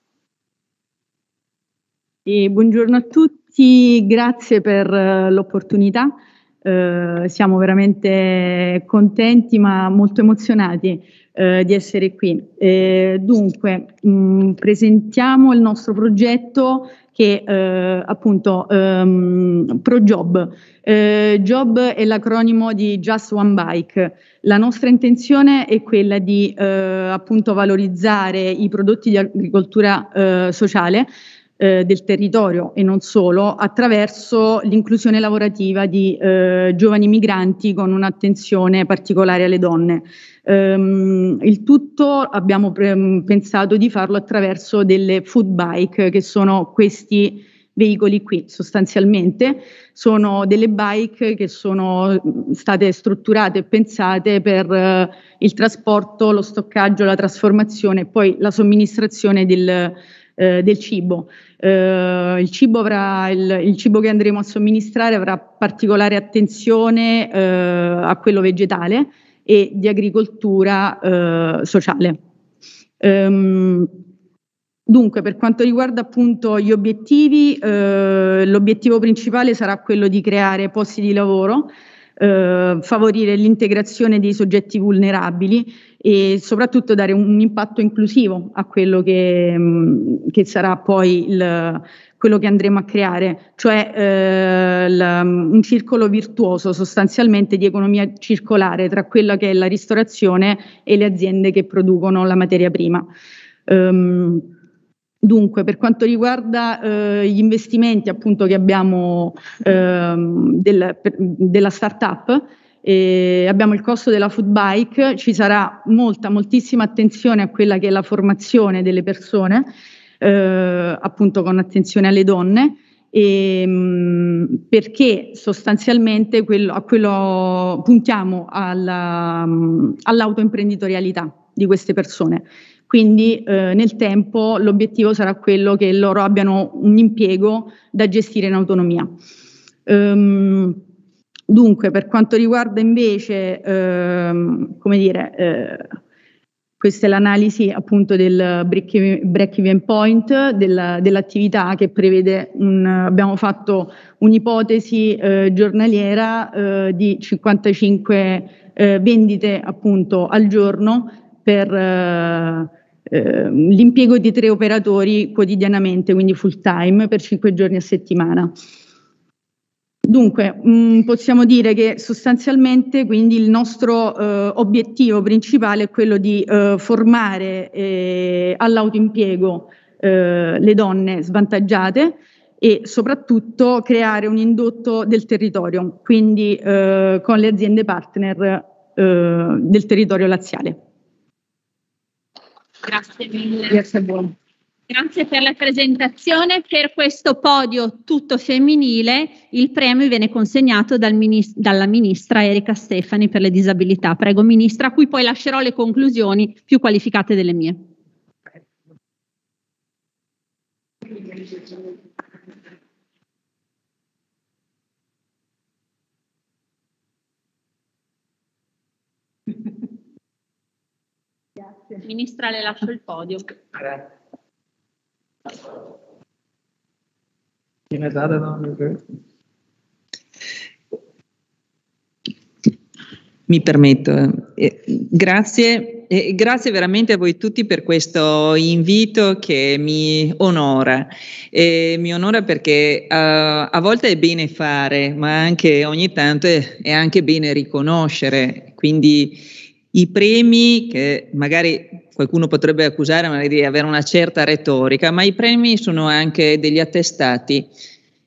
E buongiorno a tutti, grazie per uh, l'opportunità. Uh, siamo veramente contenti ma molto emozionati eh, di essere qui. Eh, dunque, mh, mm, presentiamo il nostro progetto che eh, appunto um, ProJob. Eh, Job è l'acronimo di Just One Bike. La nostra intenzione è quella di eh, appunto valorizzare i prodotti di agricoltura eh, sociale eh, del territorio e non solo attraverso l'inclusione lavorativa di eh, giovani migranti con un'attenzione particolare alle donne. Um, il tutto abbiamo pre- pensato di farlo attraverso delle food bike, che sono questi veicoli qui sostanzialmente. Sono delle bike che sono state strutturate e pensate per eh, il trasporto, lo stoccaggio, la trasformazione e poi la somministrazione del, eh, del cibo. Eh, il, cibo avrà, il, il, cibo che andremo a somministrare avrà particolare attenzione eh, a quello vegetale e di agricoltura eh, sociale. Um, Dunque, per quanto riguarda appunto gli obiettivi, eh, l'obiettivo principale sarà quello di creare posti di lavoro, eh, favorire l'integrazione dei soggetti vulnerabili e soprattutto dare un impatto inclusivo a quello che, mh, mm, che sarà poi il, quello che andremo a creare, cioè eh, la, un circolo virtuoso sostanzialmente di economia circolare tra quella che è la ristorazione e le aziende che producono la materia prima. Um, Dunque, per quanto riguarda eh, gli investimenti appunto che abbiamo eh, del, per, della startup, eh, abbiamo il costo della food bike, ci sarà molta, moltissima attenzione a quella che è la formazione delle persone, eh, appunto con attenzione alle donne, e, ehm, mh, perché sostanzialmente quello, a quello puntiamo alla, all'autoimprenditorialità di queste persone. Quindi eh, nel tempo l'obiettivo sarà quello che loro abbiano un impiego da gestire in autonomia. Um, dunque, per quanto riguarda invece, ehm, come dire, eh, questa è l'analisi appunto del break-even point della, dell'attività che prevede, un, abbiamo fatto un'ipotesi eh, giornaliera eh, di 55 eh, vendite appunto al giorno per eh, eh, l'impiego di tre operatori quotidianamente, quindi full time, per cinque giorni a settimana. Dunque, mh, mm, possiamo dire che sostanzialmente quindi il nostro eh, obiettivo principale è quello di eh, formare eh, all'autoimpiego eh, le donne svantaggiate e soprattutto creare un indotto del territorio, quindi eh, con le aziende partner del territorio laziale. Grazie mille. Grazie, Grazie per la presentazione. Per questo podio tutto femminile il premio viene consegnato dal minis- dalla ministra Erika Stefani per le disabilità. Prego ministra, a cui poi lascerò le conclusioni più qualificate delle mie. Grazie. Ministra, le lascio il podio. Mi permetto. Eh, grazie, eh, grazie veramente a voi tutti per questo invito che mi onora. Eh, mi onora perché uh, a volte è bene fare, ma anche ogni tanto è, è anche bene riconoscere. Quindi i premi che magari qualcuno potrebbe accusare di avere una certa retorica, ma i premi sono anche degli attestati,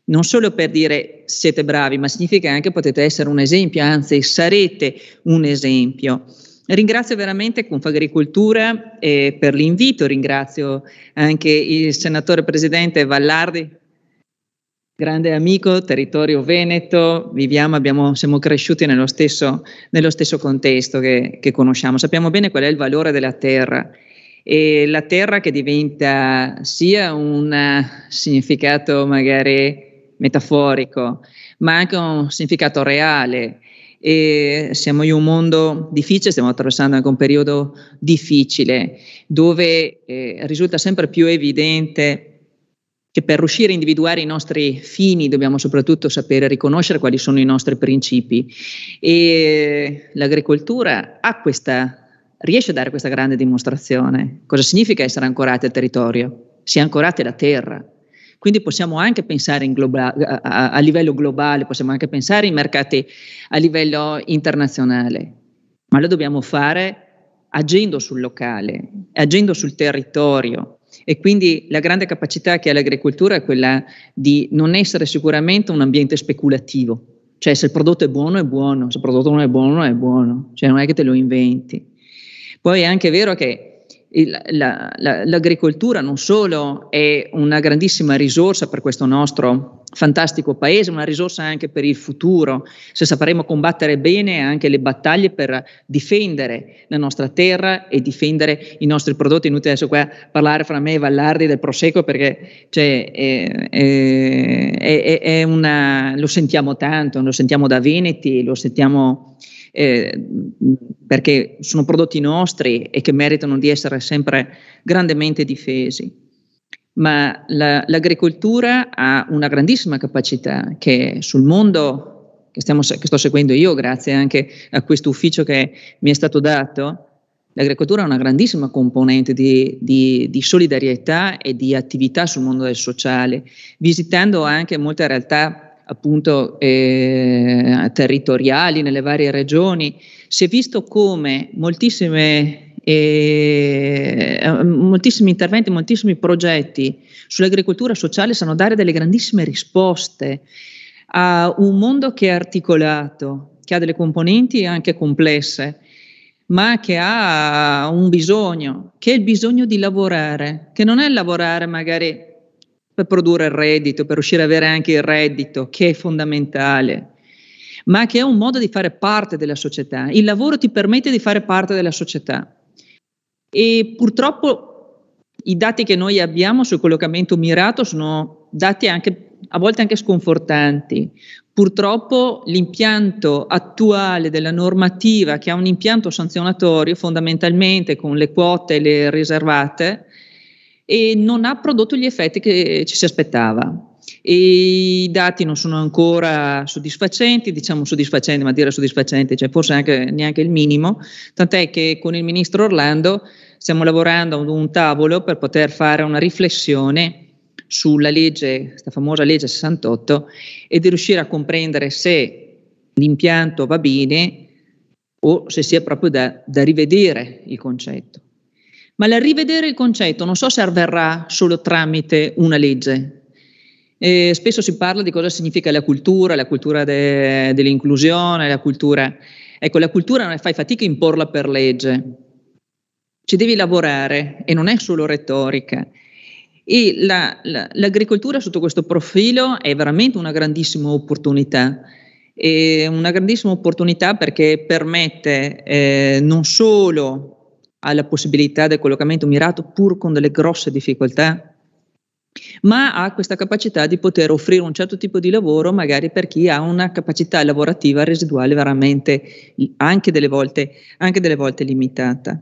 non solo per dire siete bravi, ma significa anche potete essere un esempio, anzi sarete un esempio. Ringrazio veramente Confagricoltura eh, per l'invito, ringrazio anche il senatore presidente Vallardi grande amico, territorio veneto, viviamo, abbiamo, siamo cresciuti nello stesso, nello stesso contesto che, che, conosciamo, sappiamo bene qual è il valore della terra e la terra che diventa sia un significato magari metaforico, ma anche un significato reale. E siamo in un mondo difficile, stiamo attraversando anche un periodo difficile dove eh, risulta sempre più evidente che per riuscire a individuare i nostri fini dobbiamo soprattutto sapere riconoscere quali sono i nostri principi e l'agricoltura questa, riesce a dare questa grande dimostrazione. Cosa significa essere ancorati al territorio? Si è ancorati alla terra. Quindi possiamo anche pensare globa- a, a livello globale, possiamo anche pensare ai mercati a livello internazionale, ma lo dobbiamo fare agendo sul locale, agendo sul territorio, e quindi la grande capacità che ha l'agricoltura è quella di non essere sicuramente un ambiente speculativo, cioè se il prodotto è buono è buono, se il prodotto non è buono è buono, cioè non è che te lo inventi. Poi è anche vero che la, la, l'agricoltura non solo è una grandissima risorsa per questo nostro fantastico paese, una risorsa anche per il futuro, se sapremo combattere bene anche le battaglie per difendere la nostra terra e difendere i nostri prodotti. Inutile adesso qua parlare fra me e Vallardi del Prosecco perché cioè, è, è, è, è una, lo sentiamo tanto, lo sentiamo da Veneti, lo sentiamo perché sono prodotti nostri e che meritano di essere sempre grandemente difesi. Ma la, l'agricoltura ha una grandissima capacità che sul mondo che, stiamo, che sto seguendo io, grazie anche a questo ufficio che mi è stato dato, L'agricoltura ha una grandissima componente di, di, di, solidarietà e di attività sul mondo del sociale, visitando anche molte realtà appunto eh, territoriali nelle varie regioni, si è visto come moltissime, eh, moltissimi interventi, moltissimi progetti sull'agricoltura sociale sanno dare delle grandissime risposte a un mondo che è articolato, che ha delle componenti anche complesse, ma che ha un bisogno, che è il bisogno di lavorare, che non è lavorare magari per produrre il reddito, per riuscire ad avere anche il reddito, che è fondamentale, ma che è un modo di fare parte della società. Il lavoro ti permette di fare parte della società. E purtroppo i dati che noi abbiamo sul collocamento mirato sono dati anche a volte anche sconfortanti. Purtroppo l'impianto attuale della normativa, che ha un impianto sanzionatorio fondamentalmente con le quote e le riservate, e non ha prodotto gli effetti che ci si aspettava. E I dati non sono ancora soddisfacenti, diciamo soddisfacenti, ma dire soddisfacenti, cioè forse anche neanche il minimo, tant'è che con il ministro Orlando stiamo lavorando ad un tavolo per poter fare una riflessione sulla legge, questa famosa legge 68, e di riuscire a comprendere se l'impianto va bene o se sia proprio da, da rivedere il concetto. Ma la rivedere il concetto non so se avverrà solo tramite una legge. E spesso si parla di cosa significa la cultura, la cultura de, dell'inclusione, la cultura... Ecco, la cultura non fai fatica a imporla per legge, ci devi lavorare e non è solo retorica. E la, la, l'agricoltura sotto questo profilo è veramente una grandissima opportunità. È una grandissima opportunità perché permette eh, non solo ha la possibilità del collocamento mirato pur con delle grosse difficoltà, ma ha questa capacità di poter offrire un certo tipo di lavoro magari per chi ha una capacità lavorativa residuale veramente anche delle volte, anche delle volte limitata.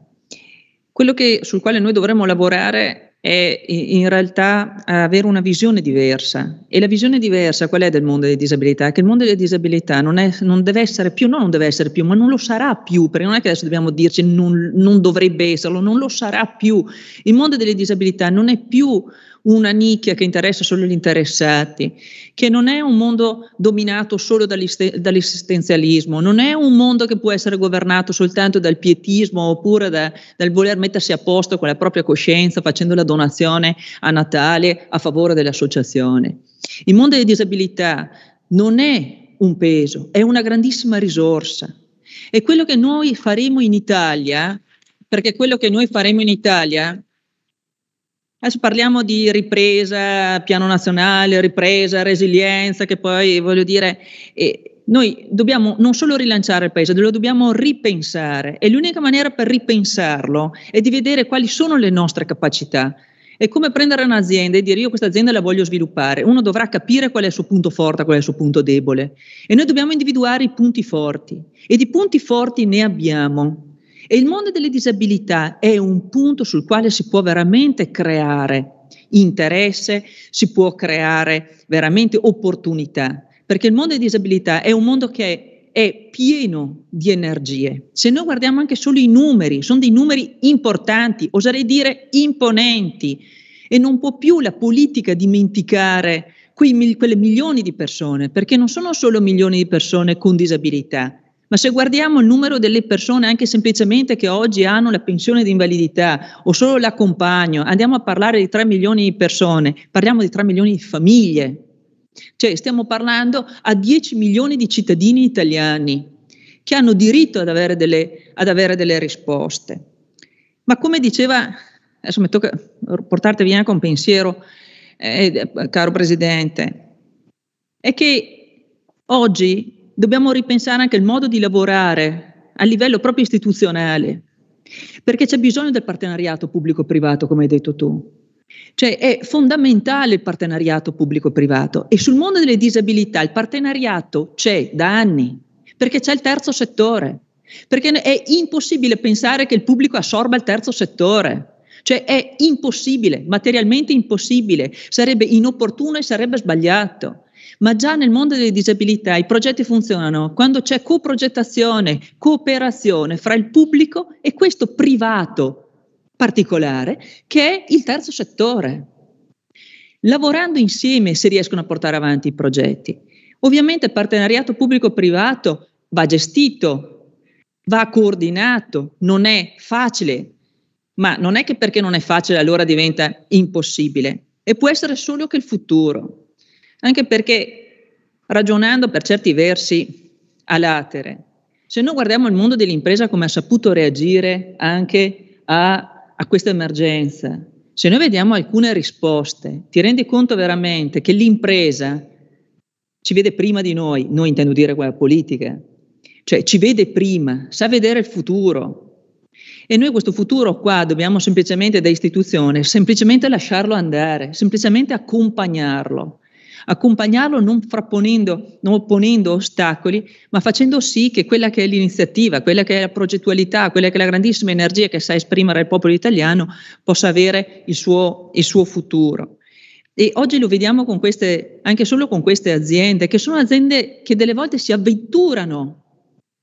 Quello che, sul quale noi dovremmo lavorare è in realtà avere una visione diversa. E la visione diversa qual è del mondo delle disabilità? Che il mondo delle disabilità non, è, non deve essere più, no, non deve essere più, ma non lo sarà più, perché non è che adesso dobbiamo dirci non, non dovrebbe esserlo, non lo sarà più. Il mondo delle disabilità non è più una nicchia che interessa solo gli interessati, che non è un mondo dominato solo dall'esistenzialismo, non è un mondo che può essere governato soltanto dal pietismo oppure da, dal voler mettersi a posto con la propria coscienza facendo la donazione a Natale a favore dell'associazione. Il mondo delle disabilità non è un peso, è una grandissima risorsa. E quello che noi faremo in Italia, perché quello che noi faremo in Italia Adesso parliamo di ripresa, piano nazionale, ripresa, resilienza, che poi voglio dire, eh, noi dobbiamo non solo rilanciare il paese, lo dobbiamo ripensare e l'unica maniera per ripensarlo è di vedere quali sono le nostre capacità. È come prendere un'azienda e dire io questa azienda la voglio sviluppare. Uno dovrà capire qual è il suo punto forte, qual è il suo punto debole. E noi dobbiamo individuare i punti forti. E di punti forti ne abbiamo. E il mondo delle disabilità è un punto sul quale si può veramente creare interesse, si può creare veramente opportunità, perché il mondo delle disabilità è un mondo che è pieno di energie. Se noi guardiamo anche solo i numeri, sono dei numeri importanti, oserei dire imponenti, e non può più la politica dimenticare quei, quelle milioni di persone, perché non sono solo milioni di persone con disabilità, ma se guardiamo il numero delle persone anche semplicemente che oggi hanno la pensione di invalidità o solo l'accompagno, andiamo a parlare di 3 milioni di persone, parliamo di 3 milioni di famiglie. Cioè stiamo parlando a 10 milioni di cittadini italiani che hanno diritto ad avere delle, ad avere delle risposte. Ma come diceva, adesso mi tocca portarti anche un pensiero, eh, caro Presidente, è che oggi dobbiamo ripensare anche il modo di lavorare a livello proprio istituzionale, perché c'è bisogno del partenariato pubblico-privato, come hai detto tu. Cioè è fondamentale il partenariato pubblico-privato e sul mondo delle disabilità il partenariato c'è da anni, perché c'è il terzo settore, perché è impossibile pensare che il pubblico assorba il terzo settore. Cioè è impossibile, materialmente impossibile, sarebbe inopportuno e sarebbe sbagliato. Ma già nel mondo delle disabilità i progetti funzionano quando c'è coprogettazione, cooperazione fra il pubblico e questo privato particolare che è il terzo settore. Lavorando insieme si riescono a portare avanti i progetti. Ovviamente il partenariato pubblico-privato va gestito, va coordinato, non è facile, ma non è che perché non è facile allora diventa impossibile e può essere solo che il futuro, anche perché ragionando per certi versi a latere, se noi guardiamo il mondo dell'impresa come ha saputo reagire anche a a questa emergenza, se noi vediamo alcune risposte, ti rendi conto veramente che l'impresa ci vede prima di noi, noi intendo dire quella politica, cioè ci vede prima, sa vedere il futuro. E noi questo futuro qua dobbiamo semplicemente da istituzione, semplicemente lasciarlo andare, semplicemente accompagnarlo accompagnarlo non frapponendo, non ponendo ostacoli, ma facendo sì che quella che è l'iniziativa, quella che è la progettualità, quella che è la grandissima energia che sa esprimere il popolo italiano possa avere il suo, il suo futuro. E oggi lo vediamo con queste, anche solo con queste aziende, che sono aziende che delle volte si avventurano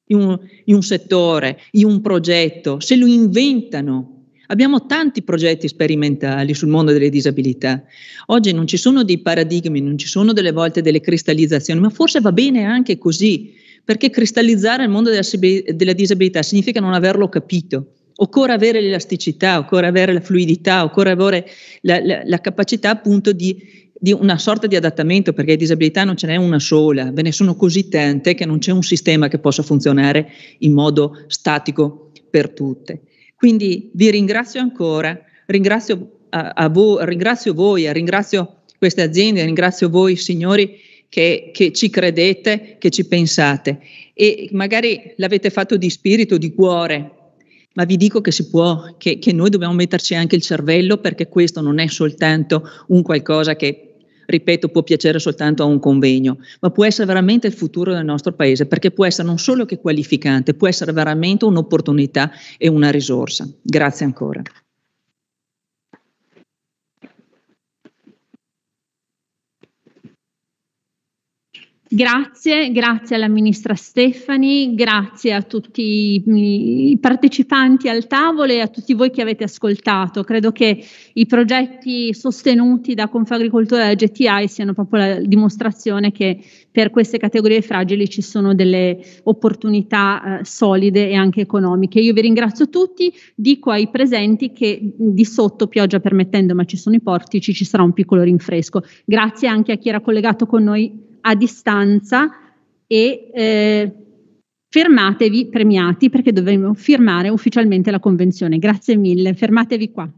in un, in un settore, in un progetto, se lo inventano, Abbiamo tanti progetti sperimentali sul mondo delle disabilità. Oggi non ci sono dei paradigmi, non ci sono delle volte delle cristallizzazioni, ma forse va bene anche così, perché cristallizzare il mondo della, disabilità significa non averlo capito. Occorre avere l'elasticità, occorre avere la fluidità, occorre avere la, la, la capacità appunto di, di una sorta di adattamento, perché di disabilità non ce n'è una sola, ve ne sono così tante che non c'è un sistema che possa funzionare in modo statico per tutte. Quindi vi ringrazio ancora, ringrazio, a, a voi, ringrazio voi, ringrazio queste aziende, ringrazio voi signori che, che, ci credete, che ci pensate. E magari l'avete fatto di spirito, di cuore, ma vi dico che si può, che, che noi dobbiamo metterci anche il cervello perché questo non è soltanto un qualcosa che ripeto, può piacere soltanto a un convegno, ma può essere veramente il futuro del nostro paese, perché può essere non solo che qualificante, può essere veramente un'opportunità e una risorsa. Grazie ancora. Grazie, grazie alla ministra Stefani, grazie a tutti i partecipanti al tavolo e a tutti voi che avete ascoltato. Credo che i progetti sostenuti da Confagricoltura e da GTI siano proprio la dimostrazione che per queste categorie fragili ci sono delle opportunità eh, solide e anche economiche. Io vi ringrazio tutti, dico ai presenti che di sotto, pioggia permettendo, ma ci sono i portici, ci sarà un piccolo rinfresco. Grazie anche a chi era collegato con noi a distanza e eh, fermatevi premiati perché dovremo firmare ufficialmente la convenzione. Grazie mille, fermatevi qua.